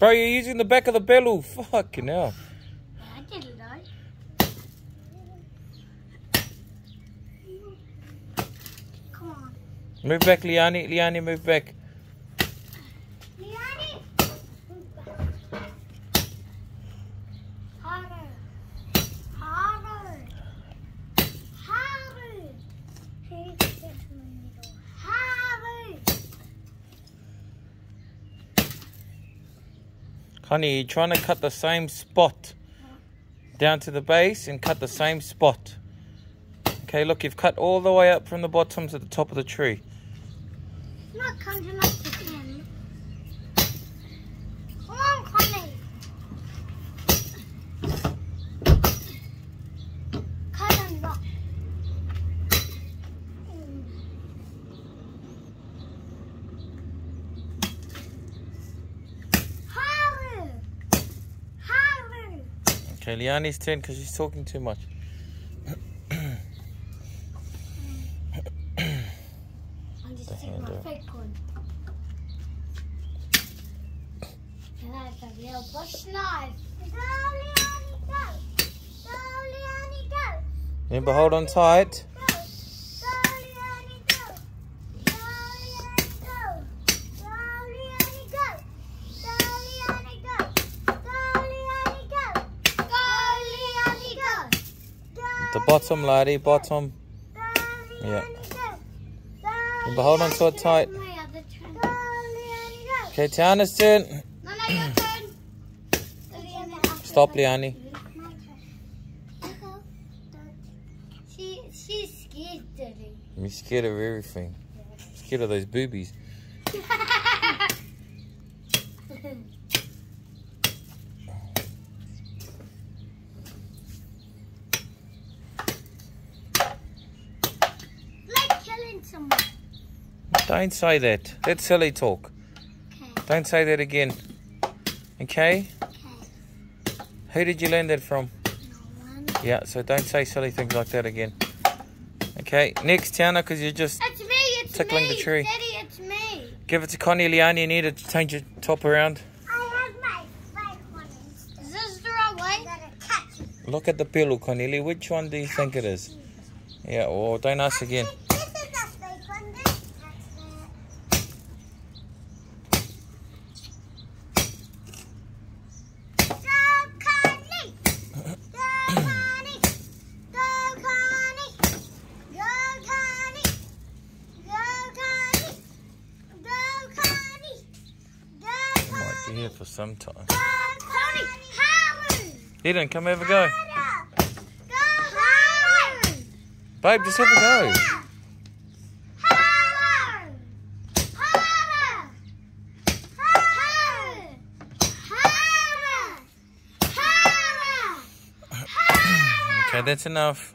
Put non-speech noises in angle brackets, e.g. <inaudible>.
Bro, you're using the back of the pelu. Fucking hell. I did it though. Come on. Move back, Liani. Liani, move back. Honey, you're trying to cut the same spot down to the base and cut the same spot. Okay, look, you've cut all the way up from the bottom to the top of the tree coming up to him. Come on, Connie. Cut and rock. Harder. Harder. Okay, Liani's turn because she's talking too much. I'll just The take my fake one. And that's a little bush knife. Go, Leonie, go. Go, Leonie, go. Remember, hold on tight. Go. Go, Leonie, go. Go, Leonie, go. Go, Leonie, go. Go, Leonie, go. Go, Leonie, go. Go, Leonie, go. Go, The bottom, laddie, bottom. Yeah. Remember, hold on to it tight. Okay, Tiana's turn. Stop, Liani. She's scared. I'm scared of everything. I'm scared of those boobies. <laughs> Don't say that. That's silly talk. Okay, Don't say that again. Okay? okay. Who did you learn that from? No one. Yeah, so don't say silly things like that again. Okay, next, Tiana, because you're just It's me, it's Tickling me. the tree. Daddy, it's me. give it to Connie Liani. You need to change your top around. I have my bike on. Is this the right way? I gotta catch it. Look at the pelu, Cornelia. Which one do you think it is? Yeah, well, don't ask again. Be here for some time. Eden, come have a go. Go, Babe, just have a go. Okay, that's enough.